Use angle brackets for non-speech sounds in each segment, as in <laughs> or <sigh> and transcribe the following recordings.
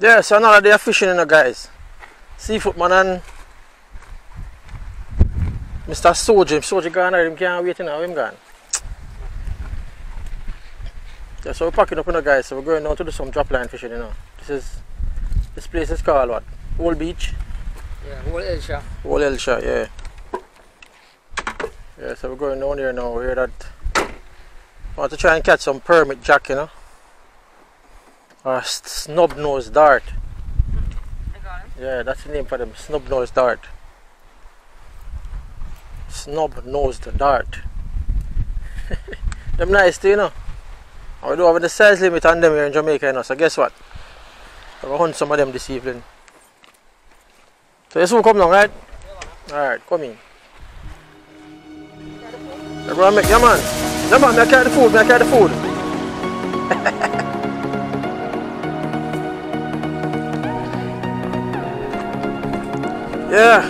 Yeah, so another day of fishing, you know, guys. Seafood man and Mr. Soldier. Soldier gone already, him can't wait, you know, him gone. Yeah, so we're packing up, you know, guys. So we're going now to do some drop line fishing, you know. This is, this place is called what? Old Beach? Yeah, Old Elsha. Old Elsha, yeah. Yeah, so we're going down here now. We hear that. I want to try and catch some permit jack, you know. Or snub nose dart. I got him. Yeah, that's the name for them. Snub nosed dart. Snub nosed dart. <laughs> them nice too, you know. We do have the size limit on them here in Jamaica, you know. So guess what? We're gonna hunt some of them this evening. So this will come now, right? Alright, come in. Everyone make, yeah man. Yeah man, make carry the food, make carry the food. <laughs> Yeah.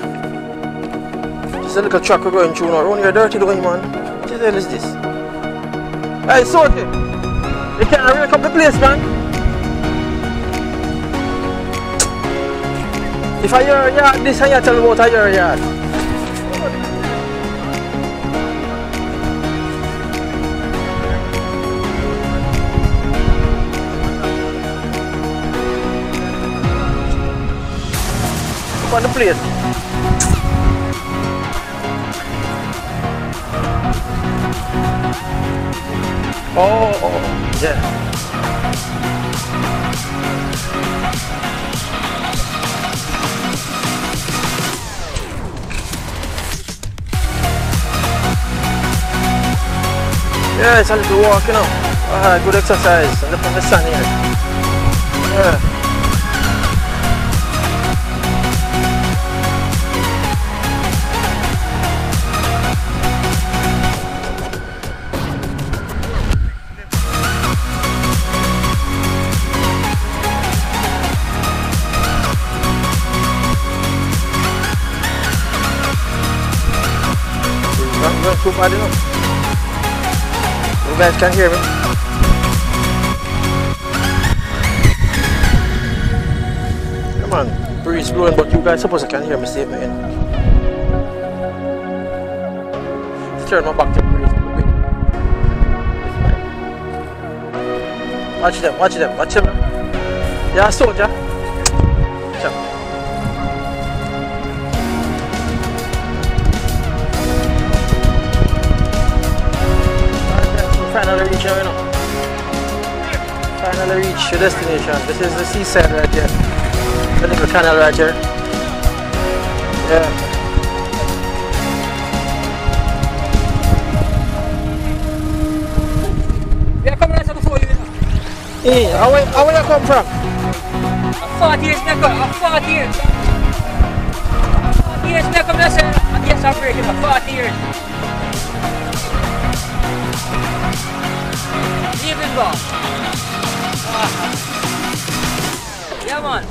Just a little truck we're going through now. Run your dirty doing, man. What the hell is this? Hey, Sophie! You can't rake up the place, man. If I hear a yard, this and you tell me about a yard. On the place. Oh, yeah. Yeah, it's a little walk, you know. Ah, good exercise. And the sun here. Yeah. Too bad, you know. You guys can't hear me. Come on, breeze blowing, but you guys supposed to can hear me say man. Turn my back to breeze. Watch them, watch them, watch them. Yeah, soldier. Reach now. Finally reach your destination. This is the seaside right here. The little canal right here. Yeah. Hey, how where, how where you come from? A 40 years now, a 40 years. A 40 years now, come sir. Yes, I'm breaking a 40 years. Leave it go. Yeah, man.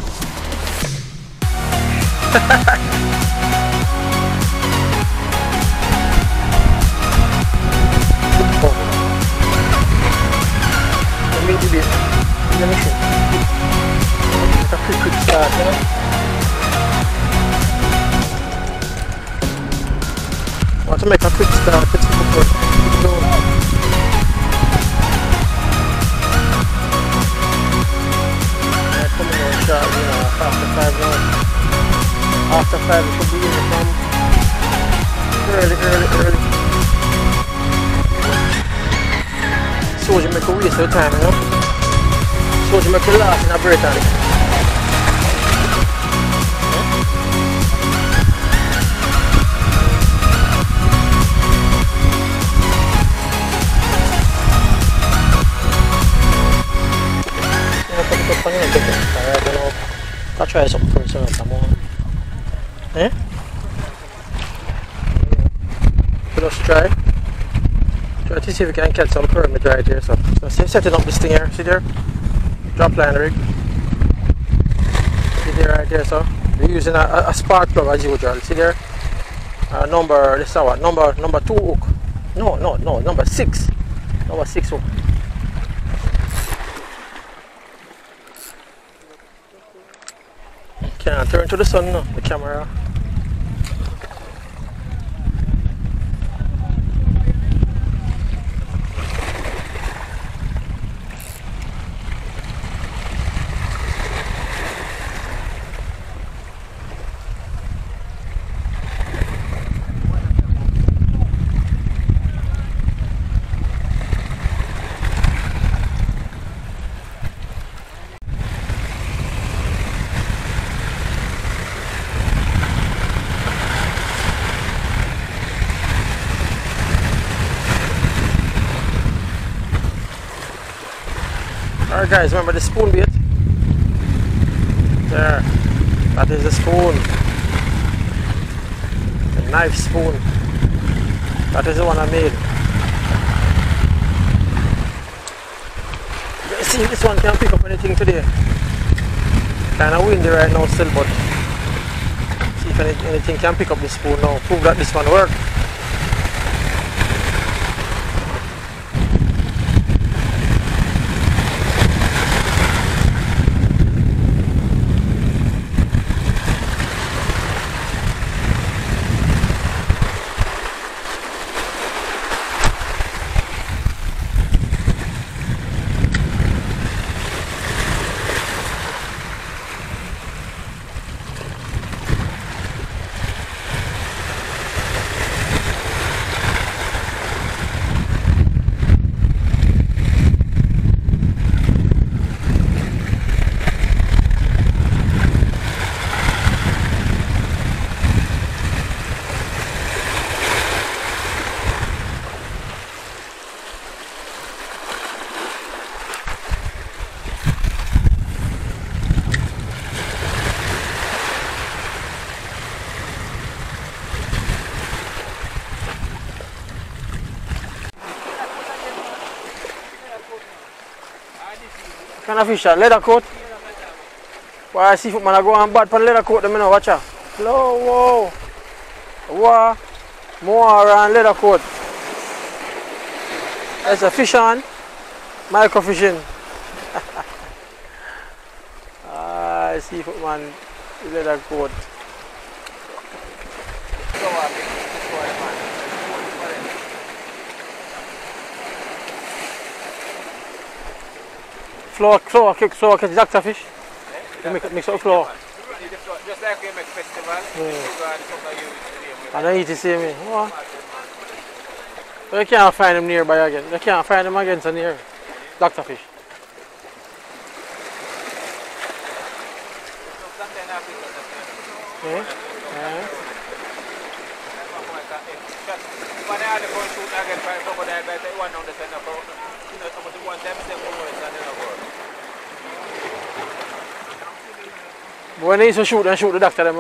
Let me do this. Let me see. It's a quick, quick start, you know. Shot, you know, after five now. After five, we should be in from early, early, early. Soldier make a waste of time, you know. Soldier make a laugh in a Britain. Pa-try something first na tamo. Eh? Let us try. Try to see if we can catch some permit right here. So, so see, setting up this thing here. See there? Drop line rig. See there right there. So we're using a, a, a spark plug as usual. See there? uh, number this is what number number two hook. No, no, no, number six. Number six hook. Turn to the sun no, the camera. Alright guys, remember the spoon bait? There. That is the spoon. The knife spoon. That is the one I made. Let's see if this one can pick up anything today. Kinda windy right now still, but see if anything can pick up this spoon now. Prove that this one works. Fish that leather coat. Why I see foot man I go on bad pan leather coat them you know, watch out. Hello, whoa. Wow. More on leather coat. There's a fish on. Micro fishing. <laughs> ah, I see foot man leather coat. Flour, flour, cook, floor catch doctor fish. You make, mix up floor. Just like we make festival, sugar and sugar you with And I eat the same way. What? But you can't find them nearby again. You can't find them again so near. Doctor fish. Sometimes I think that's? When I had to go and shoot again for crocodile, but I want to understand about, you know, some of the one time they go But when they used to shoot, and shoot the doctor them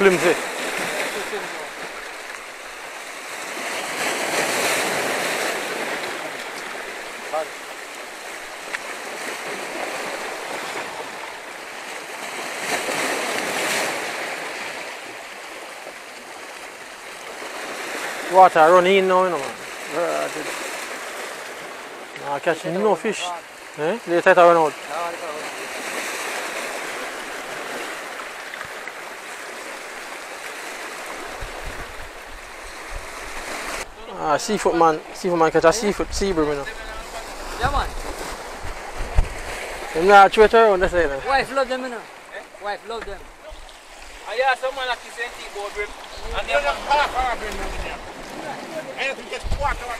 Flimsy. Water running in now, you know. Uh, Nah, catching no fish. Eh? They tight run Ah, seafood man, seafood man catch a seafood, sea bream, you know. Ja man. Him not throw it around, that's it. Wife love them, you know. Wife love them. And yeah, someone like kiss and tea board rib. And You're then not half hour bring them in here. Anything gets quarter hour.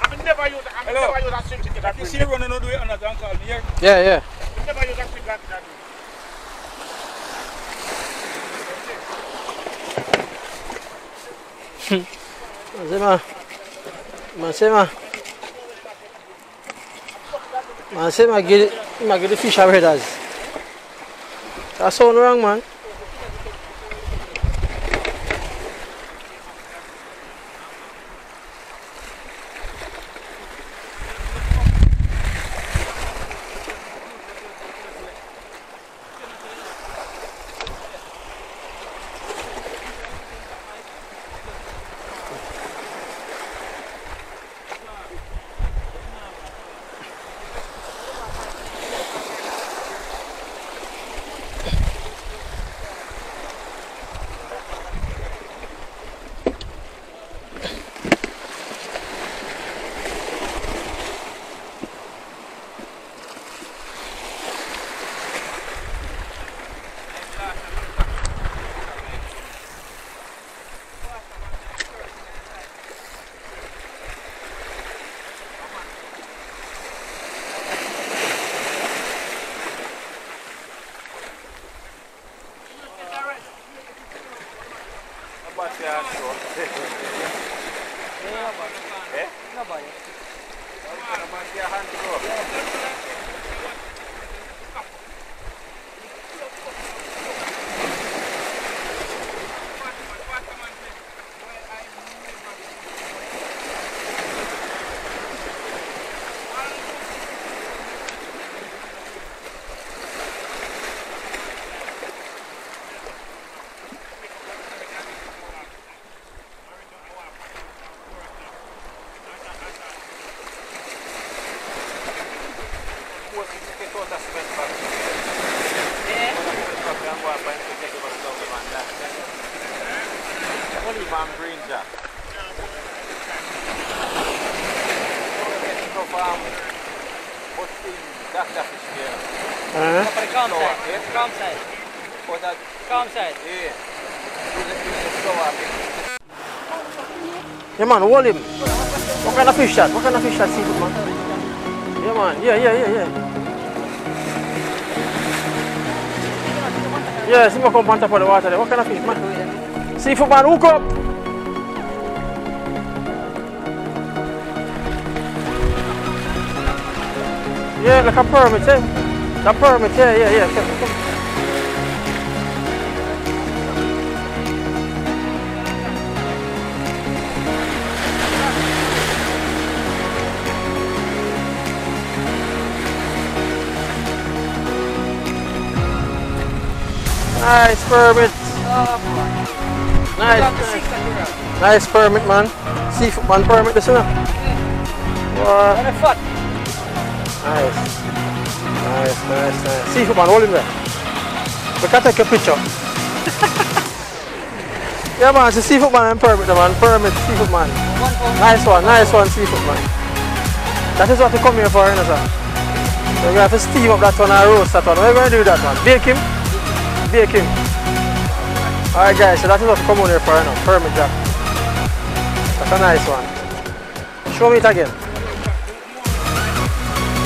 I never use I Hello. never use a swim ticket. you see the running out the way another and call me here. Yeah, yeah. I never use a swim ticket. Masema. Masema. Masema get get the fish out headers. That's sound wrong man. About your show. Eh? Nobody. About your hand the calm side. Put that, Calm side. yeah. Yeah man, hold him. What kind of fish that? What kind of fish that seafood man? Yeah man, yeah, yeah, yeah, yeah. Yeah, see me come on top of the water there. What kind of fish man? Seafood man, hook up! Yeah, like a permit, eh? The permit, yeah, yeah, yeah. Come, come. Nice permit. Nice, nice. permit, man. Seafood man permit, this, you know? Wow. On. Nice. Nice, nice, nice. Seafood man, hold him there. We can take a picture. <laughs> yeah, man, it's a seafood man and permit, man. Permit, seafood man. Nice one, nice one, seafood man. That is what we come here for, know, sir. We're going to have to steam up that one and roast that one. We're going to do that one. Bake him. Bake him. Alright, guys, so that is what we come on here for, you know. Permit job. That's a nice one. Show me it again.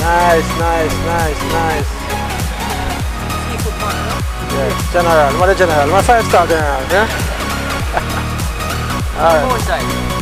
Nice, nice, nice, nice. Yeah, general. What a general. My five star general, yeah? <laughs> Alright.